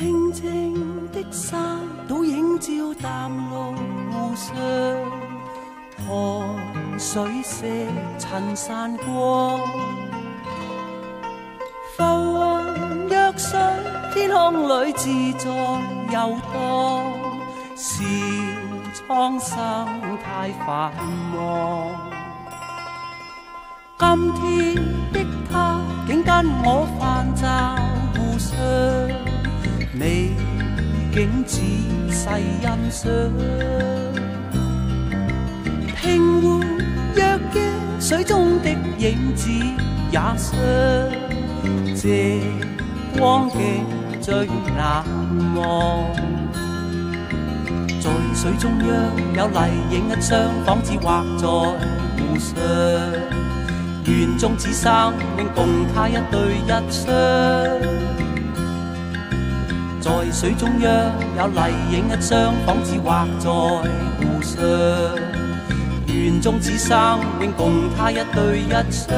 静静的山，倒映照淡路上，河水色衬山光。浮云若水，天空里自在游荡。笑苍生太繁忙，今天的他竟跟我景仔细欣赏，平湖若镜，水中的影子也像。这光景最难忘，在水中央有丽影一双，仿似画在湖上。愿中此生永共他一对一双。在水中央有丽影一双，仿似画在湖上。愿中此生永共他一对一双。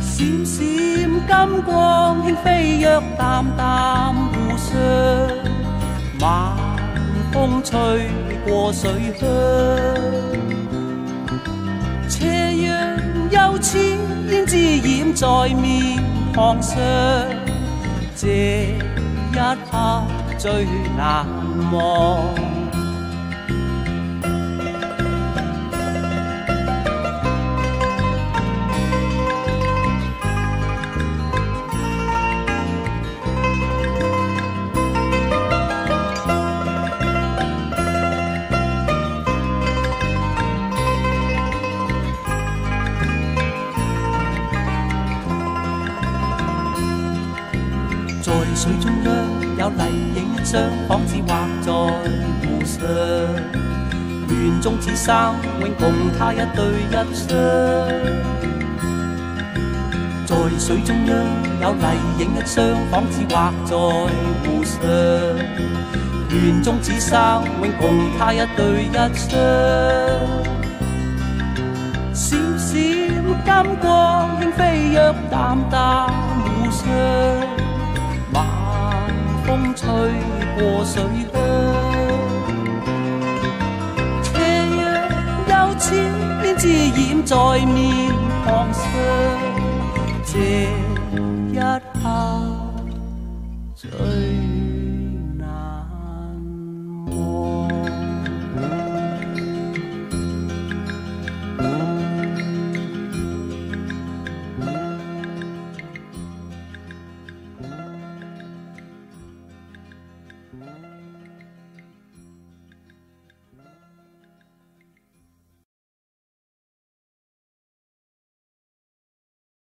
闪闪金光轻飞跃，淡淡湖上。晚风吹过水乡，斜阳又似胭脂染在面庞上。这一刻最难忘。水中央有丽影一双，仿似画在湖上。愿中此生永共他一对一双。在水中央有丽影一双，仿似画在湖上。愿中此生永共他一对一双。闪闪金光轻飞跃，淡淡湖上。风吹过水乡，斜阳又似胭脂染在面庞上，这一刻最。